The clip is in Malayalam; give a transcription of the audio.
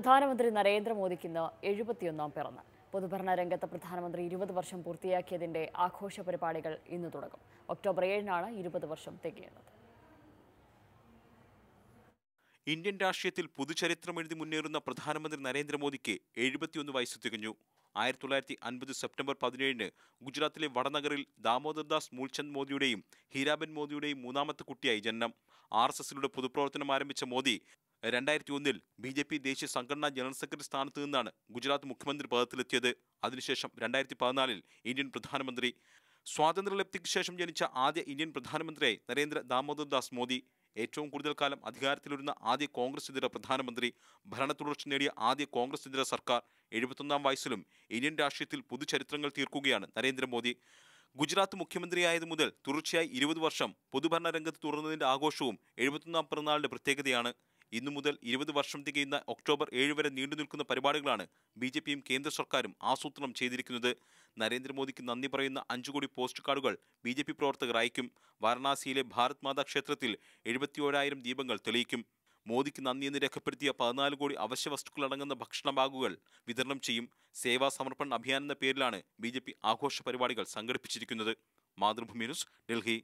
പ്രധാനമന്ത്രി നരേന്ദ്രമോദിക്ക് ഇന്ന് എഴുപത്തിയൊന്നാം പിറന്നാൾ. പൊതുഭരണ രംഗത്ത് പ്രധാനമന്ത്രി ഇരുപത് വർഷം പൂർത്തിയാക്കിയതിന്റെ ആഘോഷ പരിപാടികൾ ഇന്ന് തുടങ്ങും. ഒക്ടോബർ ഏഴിനാണ് ഇരുപത് വർഷം തികയുന്നത്. ഇന്ത്യൻ രാഷ്ട്രീയത്തിൽ പുതുചരിത്രം എഴുതി മുന്നേറുന്ന പ്രധാനമന്ത്രി നരേന്ദ്രമോദിക്ക് എഴുപത്തിയൊന്ന് വയസ്സ് തികഞ്ഞു. ആയിരത്തി തൊള്ളായിരത്തി അൻപത് സെപ്റ്റംബർ പതിനേഴിന് ഗുജറാത്തിലെ വടനഗറിൽ ദാമോദർദാസ് മൂൽചന്ദ് മോദിയുടെയും ഹീരാബൻ മോദിയുടെയും മൂന്നാമത്തെ കുട്ടിയായി ജനനം. ആർ എസ് എസിലൂടെ പൊതുപ്രവർത്തനം ആരംഭിച്ച മോദി രണ്ടായിരത്തി ഒന്നിൽ ബി ജെ പി ദേശീയ സംഘടനാ ജനറൽ സെക്രട്ടറി സ്ഥാനത്ത് നിന്നാണ് ഗുജറാത്ത് മുഖ്യമന്ത്രി പദത്തിലെത്തിയത്. അതിനുശേഷം രണ്ടായിരത്തി പതിനാലിൽ ഇന്ത്യൻ പ്രധാനമന്ത്രി. സ്വാതന്ത്ര്യലബ്ധിക്ക് ശേഷം ജനിച്ച ആദ്യ ഇന്ത്യൻ പ്രധാനമന്ത്രിയായി നരേന്ദ്ര ദാമോദർ ദാസ് മോദി. ഏറ്റവും കൂടുതൽ കാലം അധികാരത്തിലിരുന്ന ആദ്യ കോൺഗ്രസ് ഇതര പ്രധാനമന്ത്രി. ഭരണ തുടർച്ച നേടിയ ആദ്യ കോൺഗ്രസ് ഇതര സർക്കാർ. എഴുപത്തൊന്നാം വയസ്സിലും ഇന്ത്യൻ രാഷ്ട്രീയത്തിൽ പുതുചരിത്രങ്ങൾ തീർക്കുകയാണ് നരേന്ദ്രമോദി ഗുജറാത്ത് മുഖ്യമന്ത്രിയായത് മുതൽ തുടർച്ചയായി ഇരുപത് വർഷം പൊതുഭരണ രംഗത്ത് തുറന്നതിന്റെ ആഘോഷവും എഴുപത്തൊന്നാം പിറന്നാളിന്റെ പ്രത്യേകതയാണ്. ഇന്നു മുതൽ ഇരുപത് വർഷം തികയുന്ന ഒക്ടോബർ ഏഴ് വരെ നീണ്ടു നിൽക്കുന്ന പരിപാടികളാണ് ബി ജെ പിയും കേന്ദ്ര സർക്കാരും ആസൂത്രണം ചെയ്തിരിക്കുന്നത്. നരേന്ദ്രമോദിക്ക് നന്ദി പറയുന്ന അഞ്ചു കോടി പോസ്റ്റ് കാർഡുകൾ ബി ജെ പി പ്രവർത്തകർ അയക്കും. വാരണാസിയിലെ ഭാരത് മാതാ ക്ഷേത്രത്തിൽ എഴുപത്തിയോഴായിരം ദീപങ്ങൾ തെളിയിക്കും. മോദിക്ക് നന്ദി എന്ന് രേഖപ്പെടുത്തിയ പതിനാല് കോടി അവശ്യ വസ്തുക്കൾ അടങ്ങുന്ന ഭക്ഷണ ബാഗുകൾ വിതരണം ചെയ്യും. സേവാ സമർപ്പൺ അഭിയാൻ എന്ന പേരിലാണ് ബി ആഘോഷ പരിപാടികൾ സംഘടിപ്പിച്ചിരിക്കുന്നത്. മാതൃഭൂമി ന്യൂസ് ഡൽഹി.